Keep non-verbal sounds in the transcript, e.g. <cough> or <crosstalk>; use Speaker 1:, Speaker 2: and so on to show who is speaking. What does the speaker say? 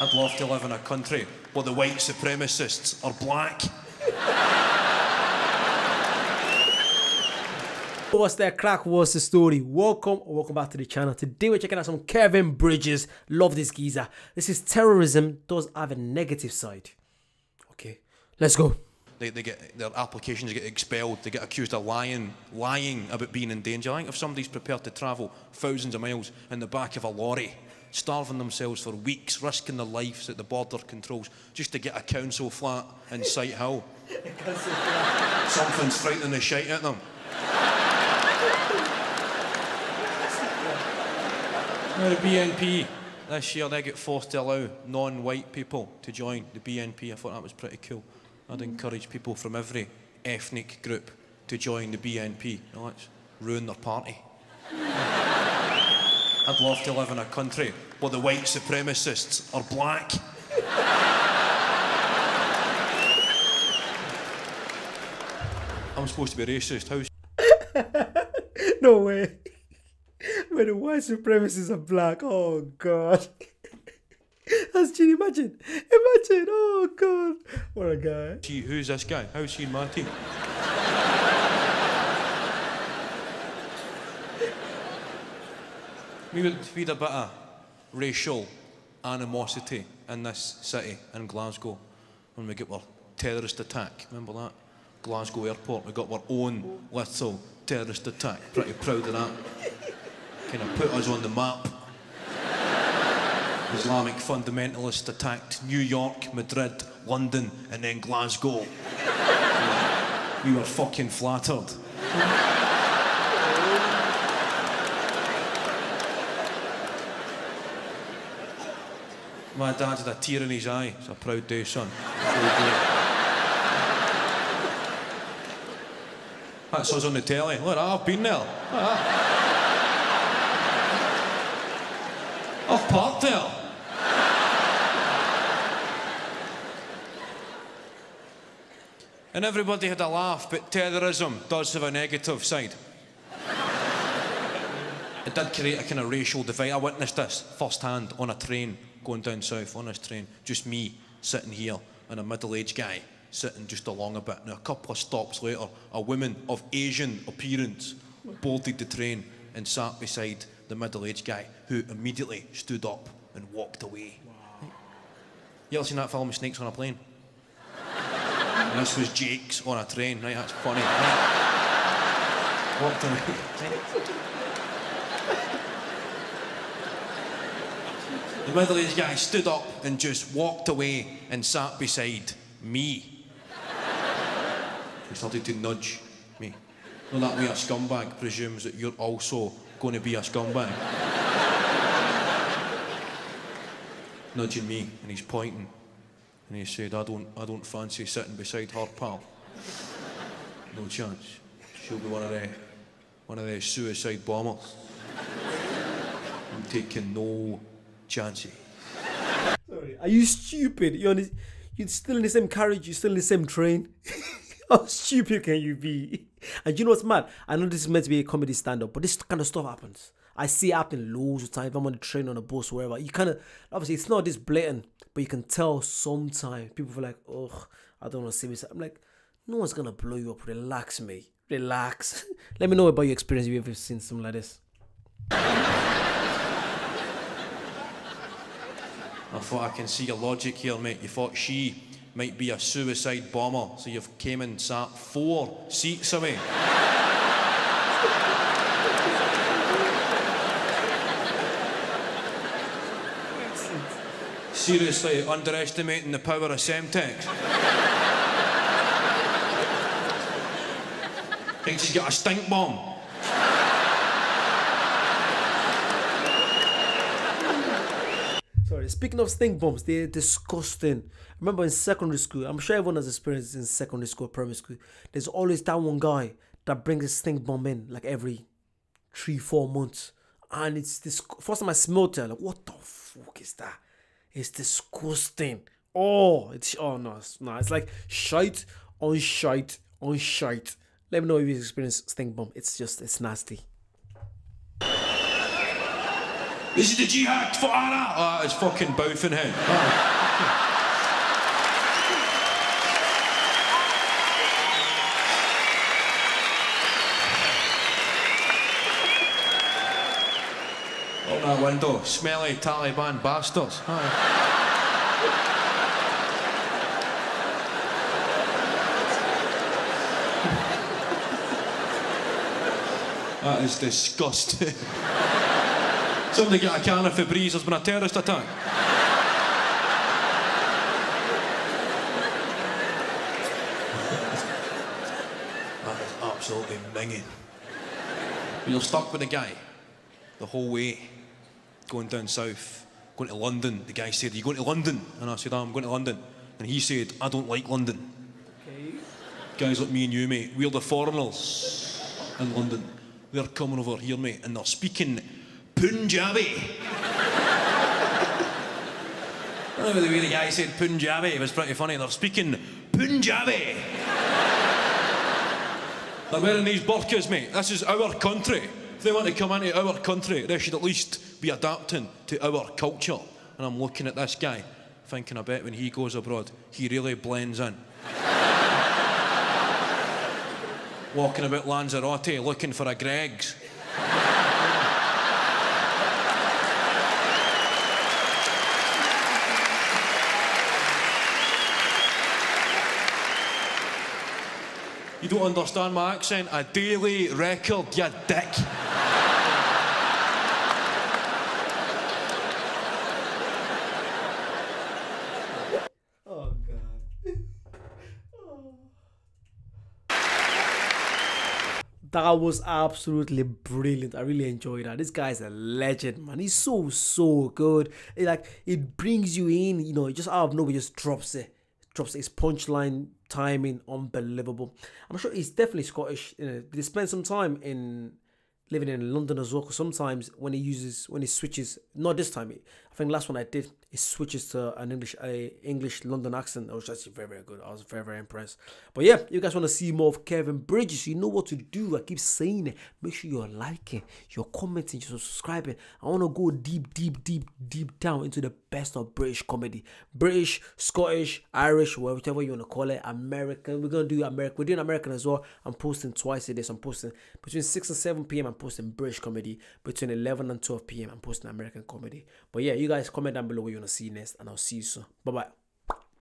Speaker 1: I'd love to live in a country where the white supremacists are black.
Speaker 2: What's that crack? What's the story? Welcome or welcome back to the channel. Today we're checking out some Kevin Bridges. Love this geezer. This is terrorism does have a negative side. Okay, let's go.
Speaker 1: They, they get their applications get expelled. They get accused of lying, lying about being in danger. I think if somebody's prepared to travel thousands of miles in the back of a lorry, starving themselves for weeks, risking their lives at the border controls just to get a council flat in Sighthill, something's frightening the shite at them. Now the BNP this year they get forced to allow non-white people to join the BNP. I thought that was pretty cool. I'd mm. encourage people from every ethnic group to join the BNP. No, let's ruin their party. <laughs> I'd love to live in a country where the white supremacists are black. I'm supposed to be racist. How's <laughs>
Speaker 2: No way. When the white supremacists are black, oh god. That's Gene, imagine. Imagine, oh god. What a guy.
Speaker 1: she? Who's this guy? How's he in my team? We would feed a bit of racial animosity in this city in Glasgow when we get our terrorist attack. Remember that? Glasgow airport, we got our own little terrorist attack. Pretty proud of that. Kind of put us on the map. Islamic fundamentalists attacked New York, Madrid, London, and then Glasgow. we were fucking flattered. My dad had a tear in his eye. It's a proud day, son. That's us on the telly. Look, I've been there. I've parked there. And everybody had a laugh, but terrorism does have a negative side. It did create a kind of racial divide. I witnessed this firsthand on a train going down south on this train. Just me sitting here and a middle-aged guy sitting just along a bit. Now, a couple of stops later, a woman of Asian appearance boarded the train and sat beside the middle-aged guy, who immediately stood up and walked away. You ever seen that film Snakes on a Plane? <laughs> This was Jake's on a train, right? That's funny. Right? <laughs> Walked away. The middle-aged guy stood up and just walked away and sat beside me. <laughs> He started to nudge me. Well, that way a scumbag presumes that you're also going to be a scumbag. <laughs> Nudging me, and he's pointing, and he said, "I don't, I don't fancy sitting beside her, pal. No chance. She'll be one of the, one of the suicide bombers. I'm taking no chances."
Speaker 2: Sorry. Are you stupid? You're, you're still in the same carriage, you're still in the same train. <laughs> How stupid can you be? And you know what's mad? I know this is meant to be a comedy stand up, but this kind of stuff happens. I see it happen loads of times. If I'm on the train, on a bus, wherever. You kind of, obviously, it's not this blatant, but you can tell sometimes people feel like, oh, I don't want to see this. I'm like, no one's to blow you up. Relax, mate. Relax. <laughs> Let me know about your experience if you've ever seen something like this.
Speaker 1: I thought I can see your logic here, mate. You thought she might be a suicide bomber, so you've came and sat four seats away. Seriously, underestimating the power of Semtex. Think she's got a stink bomb.
Speaker 2: Sorry, speaking of stink bombs, they're disgusting. Remember in secondary school, I'm sure everyone has experienced in secondary school, primary school. There's always that one guy that brings a stink bomb in like every three, four months. And it's this first time I smelled it, like, what the fuck is that? It's disgusting. Oh, it's oh no, it's, no, it's like shite on shite on shite. Let me know if you experience stink bomb. It's just it's nasty.
Speaker 1: This is the jihad for Allah. Oh, it's fucking bouffing him. Oh. That window, smelly Taliban bastards. Oh, Aye. That is disgusting. <laughs> Somebody get a can of Febreze, there's been a terrorist attack. <laughs> that is absolutely minging. But you're stuck with the guy the whole way, going down south, going to London. The guy said, Are you going to London? And I said, I'm going to London. And he said, I don't like London.
Speaker 2: Okay.
Speaker 1: Guys like me and you, mate, we're the foreigners in London. They're coming over here, mate, and they're speaking Punjabi. I don't the way the guy said Punjabi, it was pretty funny. They're speaking Punjabi. They're wearing these burqas, mate. This is our country. If they want to come into our country, they should at least be adapting to our culture. And I'm looking at this guy, thinking, I bet when he goes abroad, he really blends in. Walking about Lanzarote looking for a Greggs. You don't understand my accent? A daily record, you dick.
Speaker 2: Oh <laughs> god. That was absolutely brilliant. I really enjoyed that. This guy's a legend, man. He's so so good. It, like it brings you in, you know, just out of nowhere, just drops it, drops his punchline timing, unbelievable. I'm sure he's definitely Scottish. You know, they spend some time in living in London as well. Because sometimes when he uses when he switches, not this time. I think last one I did, he switches to an English a English London accent. It was actually very very good. I was very very impressed. But yeah, you guys want to see more of Kevin Bridges? You know what to do. I keep saying it. Make sure you're liking, you're commenting, you're subscribing. I want to go deep deep deep deep down into the best of British comedy, British, Scottish, Irish, whatever you want to call it, American. We're gonna do American. We're doing American as well. I'm posting twice a day. So I'm posting between six and seven p.m. I'm posting British comedy. Between eleven and twelve p.m. I'm posting American comedy. But yeah, you guys comment down below what you wanna see next, and I'll see you soon. Bye bye.